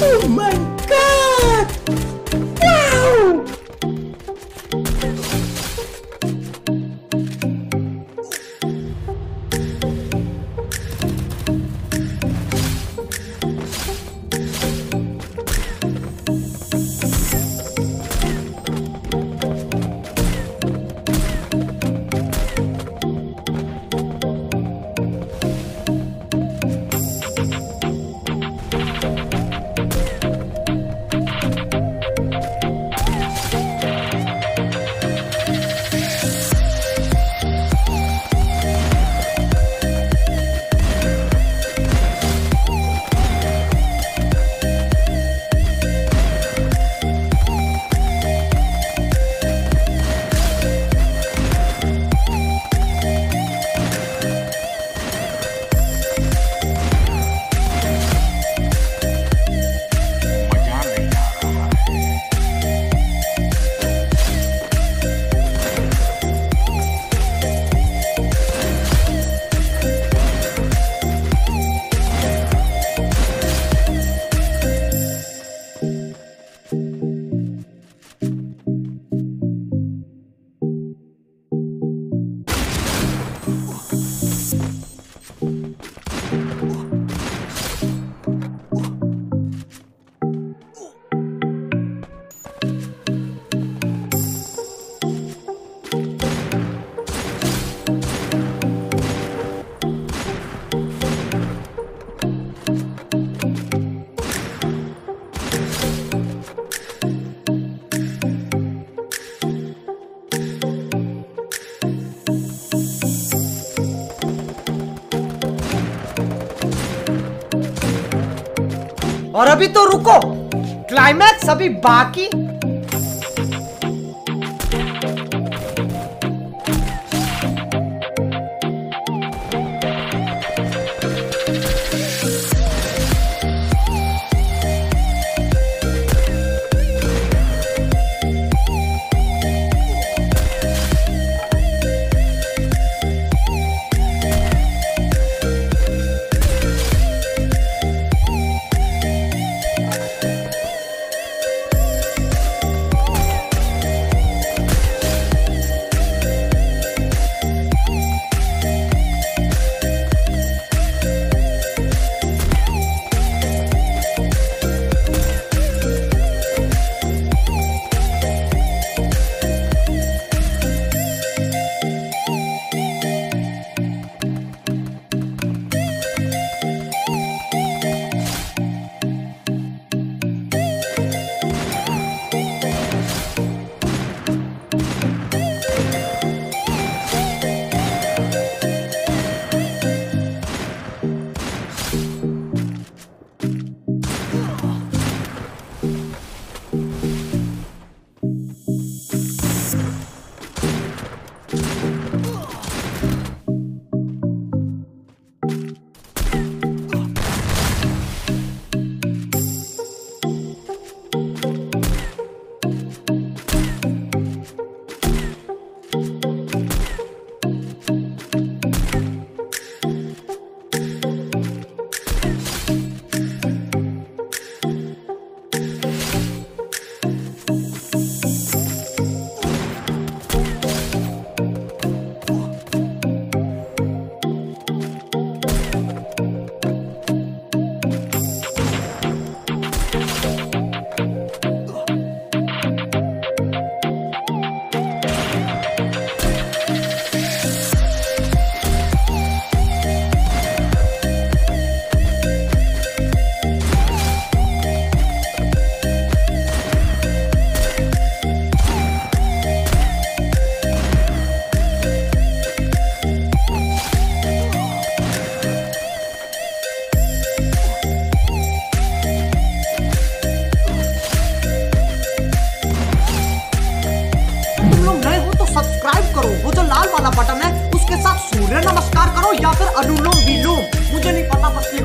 Oh my और अभी तो रुको। क्लाइमैक्स अभी बाकी। करो। वो जो लाल वाला बटन है, उसके साथ सूर्य नमस्कार करो या फिर अनुलोम विलोम। मुझे नहीं पता बस ये